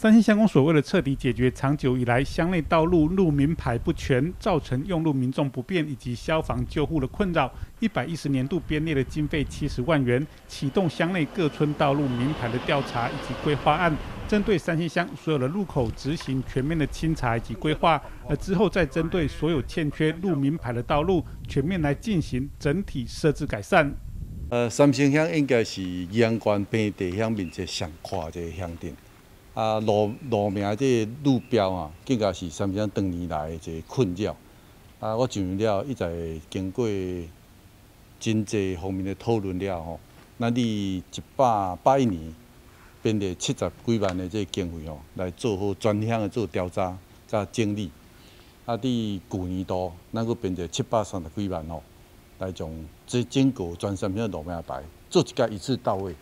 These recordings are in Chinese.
三星乡公所为了彻底解决长久以来乡内道路路名牌不全，造成用路民众不便以及消防救护的困扰，一百一十年度编列的经费七十万元，启动乡内各村道路名牌的调查以及规划案，针对三星乡所有的路口执行全面的清查以及规划，而之后再针对所有欠缺路名牌的道路，全面来进行整体设置改善。呃，三星乡应该是阳关平地乡面积上宽一个乡镇。啊，路路名这路标啊，更加是三乡多年来的一个困扰。啊，我上了一再经过真济方面的讨论了吼，咱你一百八一年编列七十几万的这经费吼，来做好专项的做调查甲整理。啊，伫旧年度咱阁编列七百三十几万吼，来从这整个全三乡路名牌做一个一次到位。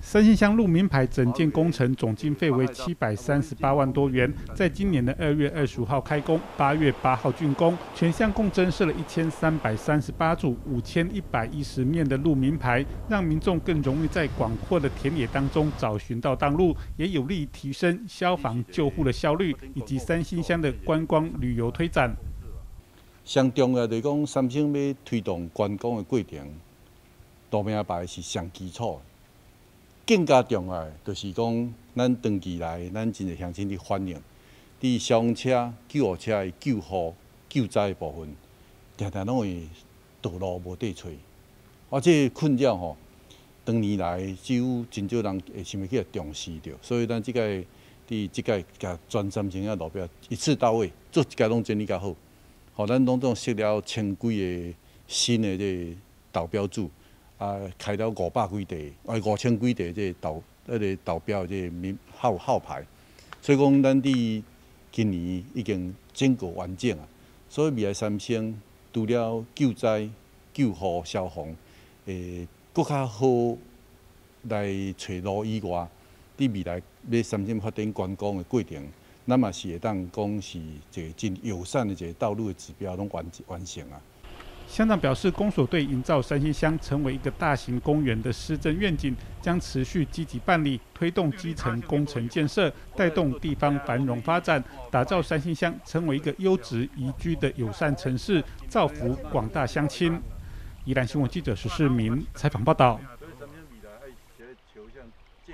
三星乡路名牌整建工程总经费为七百三十八万多元，在今年的二月二十五号开工，八月八号竣工，全乡共增设了一千三百三十八组五千一百一十面的路名牌，让民众更容易在广阔的田野当中找寻到道路，也有利提升消防救护的效率以及三星乡的观光旅游推展。上重要的讲，三星要推动观光的过程，路名牌是上基础。更加重要的，就是讲，咱长期来，咱真侪乡亲伫反映，伫消防车、救护车的救护、救灾部分，常常拢会道路无地找，而且困扰吼，长年来只有真少人会想要去重视着，所以咱即个伫即个甲专三星啊路标一次到位，做一家拢整理较好，吼，咱拢总设了千几个新的这导标柱。啊，开了五百几地，啊五千几地这导那个导标这名号号牌，所以讲咱伫今年已经整个完整啊。所以未来三星除了救灾、救护、消防，诶，搁较好来找路以外，伫未来要三星发展观光的过程，咱嘛是会当讲是一个真友善的一个道路的指标拢完完成啊。乡长表示，公所对营造三星乡成为一个大型公园的施政愿景，将持续积极办理，推动基层工程建设，带动地方繁荣发展，打造三星乡成为一个优质宜居的友善城市，造福广大乡亲。宜兰新闻记者史世明采访报道。